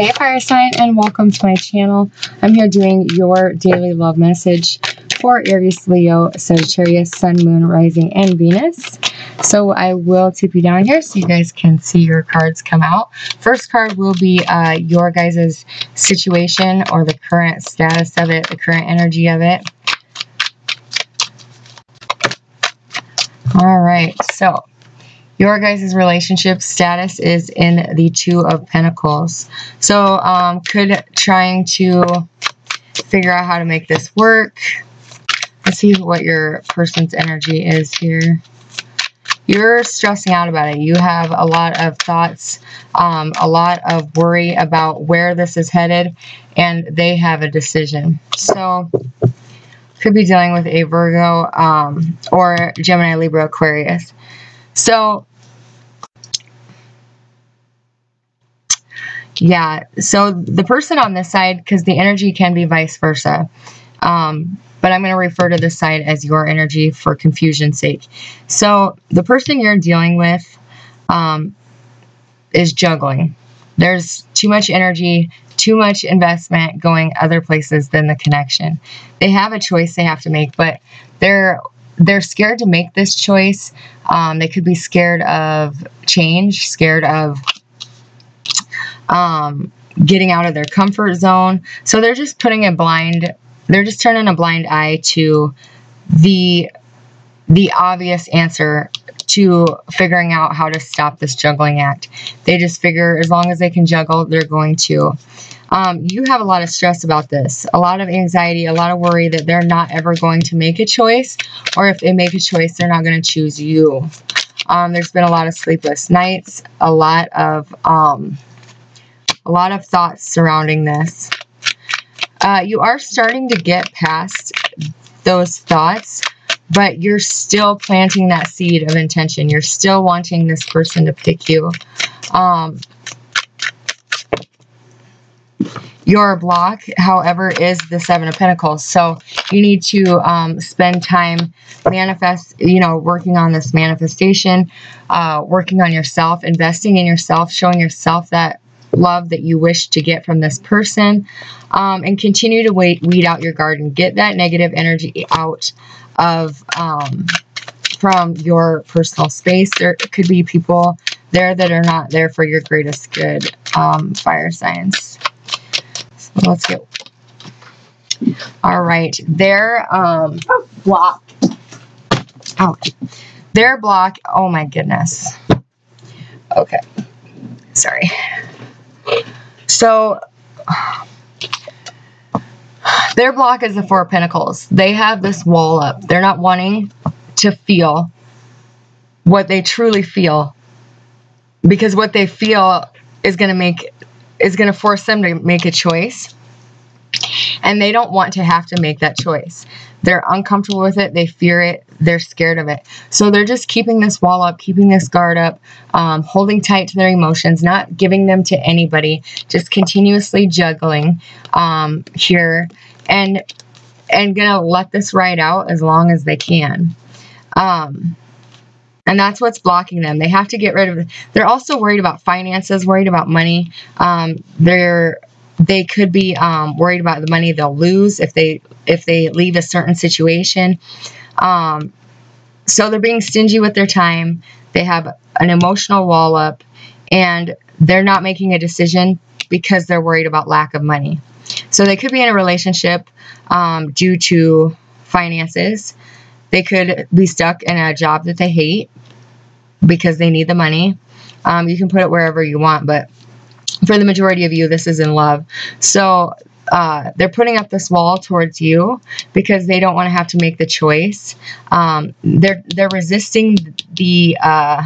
Hey fire sign and welcome to my channel. I'm here doing your daily love message for Aries, Leo, Sagittarius, Sun, Moon, Rising, and Venus. So I will tip you down here so you guys can see your cards come out. First card will be uh, your guys' situation or the current status of it, the current energy of it. All right, so your guys' relationship status is in the Two of Pentacles. So, um, could trying to figure out how to make this work. Let's see what your person's energy is here. You're stressing out about it. You have a lot of thoughts, um, a lot of worry about where this is headed, and they have a decision. So, could be dealing with a Virgo um, or Gemini, Libra, Aquarius. So, Yeah, so the person on this side, because the energy can be vice versa, um, but I'm going to refer to this side as your energy for confusion's sake. So the person you're dealing with um, is juggling. There's too much energy, too much investment going other places than the connection. They have a choice they have to make, but they're they're scared to make this choice. Um, they could be scared of change, scared of um, getting out of their comfort zone. So they're just putting a blind, they're just turning a blind eye to the the obvious answer to figuring out how to stop this juggling act. They just figure as long as they can juggle, they're going to. Um, you have a lot of stress about this, a lot of anxiety, a lot of worry that they're not ever going to make a choice, or if they make a choice, they're not going to choose you. Um, there's been a lot of sleepless nights, a lot of um, a lot of thoughts surrounding this. Uh, you are starting to get past those thoughts, but you're still planting that seed of intention. You're still wanting this person to pick you. Um, your block, however, is the Seven of Pentacles. So you need to um, spend time manifest, you know, working on this manifestation, uh, working on yourself, investing in yourself, showing yourself that love that you wish to get from this person. Um, and continue to wait, weed out your garden. Get that negative energy out of um, from your personal space. There could be people there that are not there for your greatest good, um, fire signs. So let's get... All right. Their um, block. Ouch. Their block. Oh, my goodness. Okay. Sorry. So their block is the Four of Pentacles. They have this wall up. They're not wanting to feel what they truly feel because what they feel is going to make is going to force them to make a choice and they don't want to have to make that choice. They're uncomfortable with it. They fear it. They're scared of it. So they're just keeping this wall up, keeping this guard up, um, holding tight to their emotions, not giving them to anybody, just continuously juggling um, here and and gonna let this ride out as long as they can. Um, and that's what's blocking them. They have to get rid of it. They're also worried about finances, worried about money. Um, they're they could be um, worried about the money they'll lose if they if they leave a certain situation. Um, so they're being stingy with their time. They have an emotional wall up, and they're not making a decision because they're worried about lack of money. So they could be in a relationship um, due to finances. They could be stuck in a job that they hate because they need the money. Um, you can put it wherever you want, but for the majority of you, this is in love. So uh, they're putting up this wall towards you because they don't want to have to make the choice. Um, they're they're resisting the uh,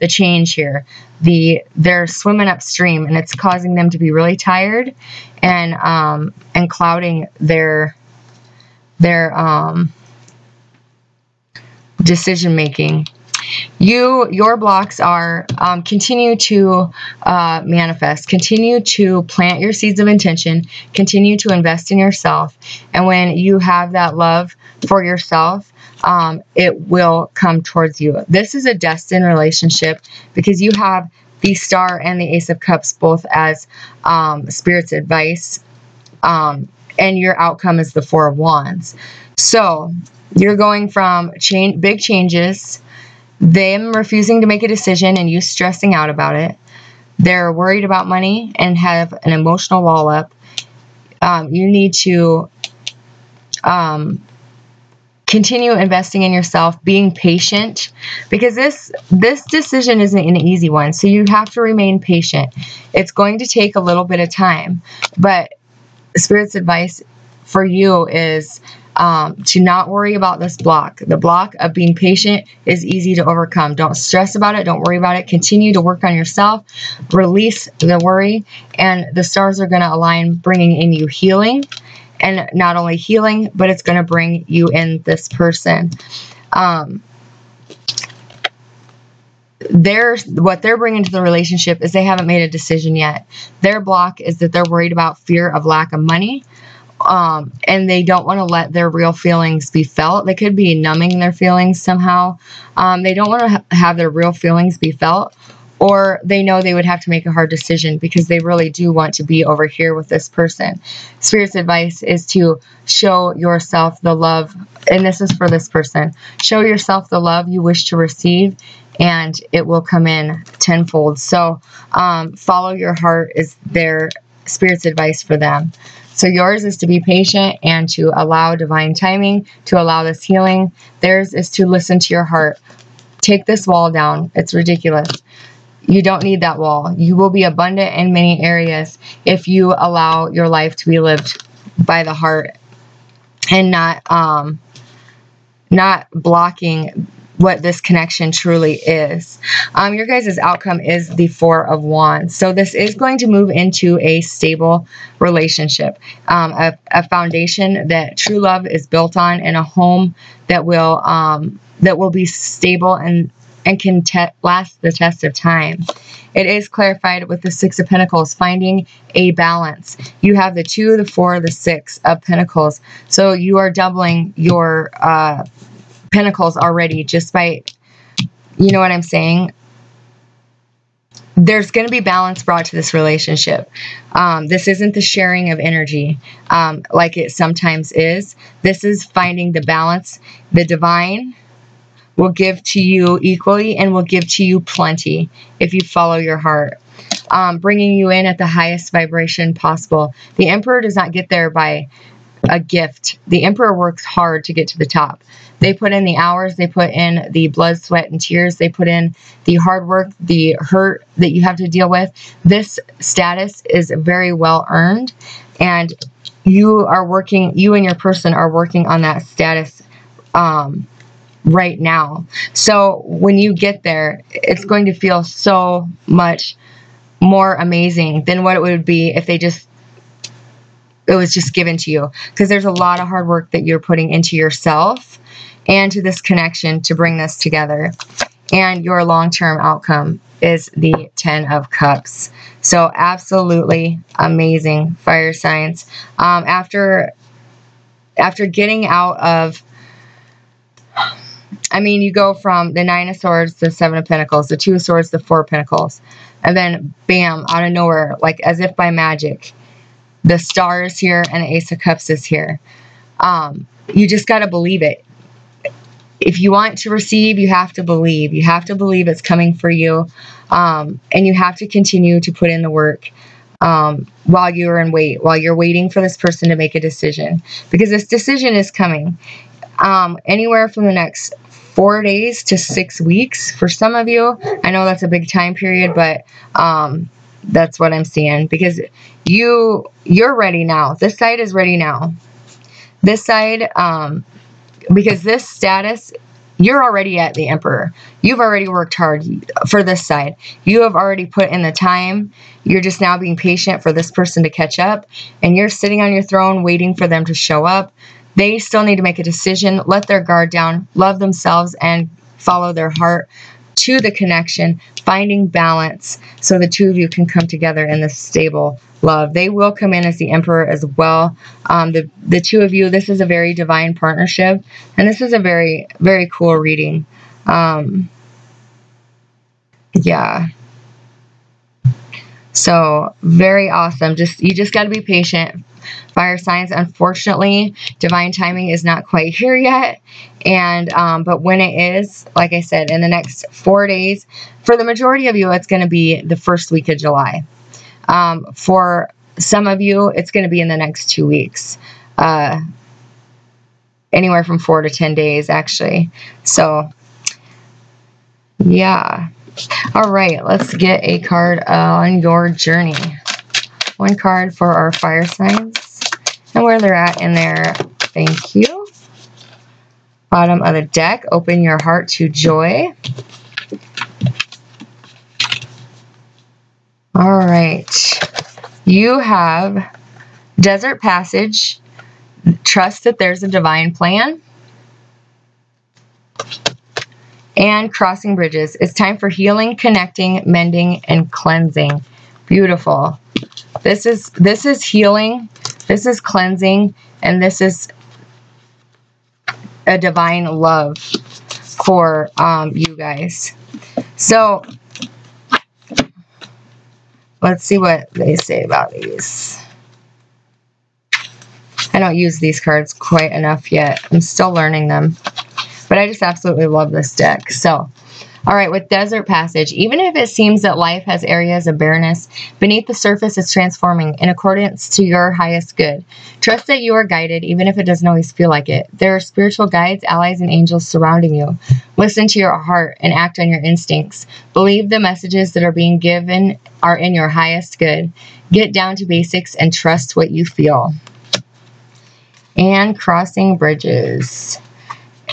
the change here. The they're swimming upstream and it's causing them to be really tired and um, and clouding their their um, decision making. You, your blocks are um, continue to uh, manifest, continue to plant your seeds of intention, continue to invest in yourself. And when you have that love for yourself, um, it will come towards you. This is a destined relationship because you have the Star and the Ace of Cups both as um, Spirit's advice. Um, and your outcome is the Four of Wands. So you're going from change, big changes, them refusing to make a decision and you stressing out about it. They're worried about money and have an emotional wall up. Um, you need to um, continue investing in yourself, being patient, because this this decision isn't an easy one. So you have to remain patient. It's going to take a little bit of time, but Spirit's advice for you is um, to not worry about this block. The block of being patient is easy to overcome. Don't stress about it. Don't worry about it. Continue to work on yourself. Release the worry, and the stars are going to align, bringing in you healing and not only healing, but it's going to bring you in this person. Um, they're what they're bringing to the relationship is they haven't made a decision yet. Their block is that they're worried about fear of lack of money. Um, and they don't want to let their real feelings be felt. They could be numbing their feelings somehow. Um, they don't want to ha have their real feelings be felt or they know they would have to make a hard decision because they really do want to be over here with this person. Spirit's advice is to show yourself the love, and this is for this person. Show yourself the love you wish to receive, and it will come in tenfold. So, um, follow your heart is their Spirit's advice for them. So yours is to be patient and to allow divine timing, to allow this healing. Theirs is to listen to your heart. Take this wall down. It's ridiculous. You don't need that wall. You will be abundant in many areas if you allow your life to be lived by the heart and not um, not blocking what this connection truly is. Um, your guys' outcome is the Four of Wands. So this is going to move into a stable relationship, um, a, a, foundation that true love is built on, and a home that will um, that will be stable and and can last the test of time. It is clarified with the Six of Pentacles, finding a balance. You have the two, the four, the six of Pentacles. So you are doubling your uh, Pentacles already just by, you know what I'm saying? There's going to be balance brought to this relationship. Um, this isn't the sharing of energy um, like it sometimes is. This is finding the balance, the divine will give to you equally and will give to you plenty if you follow your heart. Um, bringing you in at the highest vibration possible. The Emperor does not get there by a gift. The Emperor works hard to get to the top. They put in the hours, they put in the blood, sweat, and tears, they put in the hard work, the hurt that you have to deal with. This status is very well earned, and you are working, you and your person are working on that status um, right now. So when you get there, it's going to feel so much more amazing than what it would be if they just it was just given to you. Because there's a lot of hard work that you're putting into yourself and to this connection to bring this together. And your long-term outcome is the 10 of cups. So absolutely amazing fire signs um, after after getting out of I mean, you go from the Nine of Swords, the Seven of Pentacles, the Two of Swords, the Four of Pentacles, and then bam, out of nowhere, like as if by magic, the Star is here and the Ace of Cups is here. Um, you just got to believe it. If you want to receive, you have to believe. You have to believe it's coming for you. Um, and you have to continue to put in the work um, while you're in wait, while you're waiting for this person to make a decision. Because this decision is coming. Um, anywhere from the next four days to six weeks for some of you. I know that's a big time period, but um, that's what I'm seeing because you you're ready now. This side is ready now. This side, um, because this status, you're already at the emperor. You've already worked hard for this side. You have already put in the time. You're just now being patient for this person to catch up, and you're sitting on your throne waiting for them to show up. They still need to make a decision, let their guard down, love themselves, and follow their heart to the connection, finding balance so the two of you can come together in this stable love. They will come in as the emperor as well. Um, the, the two of you, this is a very divine partnership, and this is a very, very cool reading. Um, yeah. So very awesome. Just you just got to be patient. Fire signs, unfortunately, divine timing is not quite here yet. And um, but when it is, like I said, in the next four days, for the majority of you, it's going to be the first week of July. Um, for some of you, it's going to be in the next two weeks. Uh, anywhere from four to ten days, actually. So, yeah. All right, let's get a card on your journey. One card for our fire signs and where they're at in there. Thank you. Bottom of the deck, open your heart to joy. All right. You have Desert Passage. Trust that there's a divine plan and crossing bridges. It's time for healing, connecting, mending, and cleansing. Beautiful. This is this is healing, this is cleansing, and this is a divine love for um, you guys. So let's see what they say about these. I don't use these cards quite enough yet. I'm still learning them. But I just absolutely love this deck. So, all right, with Desert Passage, even if it seems that life has areas of bareness, beneath the surface it's transforming in accordance to your highest good. Trust that you are guided, even if it doesn't always feel like it. There are spiritual guides, allies, and angels surrounding you. Listen to your heart and act on your instincts. Believe the messages that are being given are in your highest good. Get down to basics and trust what you feel. And crossing bridges.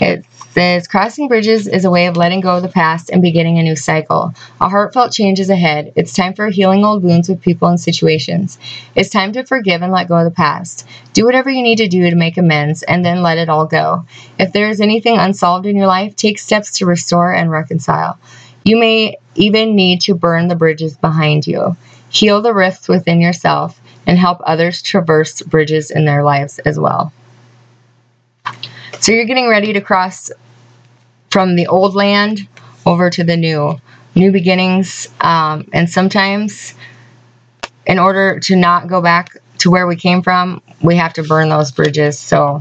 It says crossing bridges is a way of letting go of the past and beginning a new cycle. A heartfelt change is ahead. It's time for healing old wounds with people and situations. It's time to forgive and let go of the past. Do whatever you need to do to make amends and then let it all go. If there is anything unsolved in your life, take steps to restore and reconcile. You may even need to burn the bridges behind you. Heal the rifts within yourself and help others traverse bridges in their lives as well. So you're getting ready to cross from the old land over to the new. New beginnings. Um, and sometimes, in order to not go back to where we came from, we have to burn those bridges. So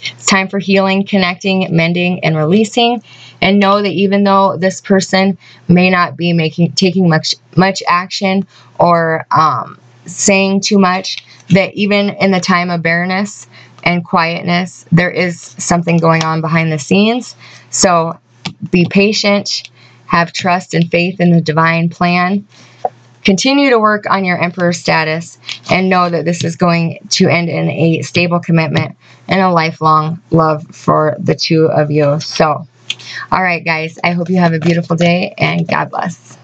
it's time for healing, connecting, mending, and releasing. And know that even though this person may not be making taking much much action or um, saying too much, that even in the time of barrenness and quietness, there is something going on behind the scenes so be patient, have trust and faith in the divine plan. Continue to work on your emperor status and know that this is going to end in a stable commitment and a lifelong love for the two of you. So, all right, guys, I hope you have a beautiful day and God bless.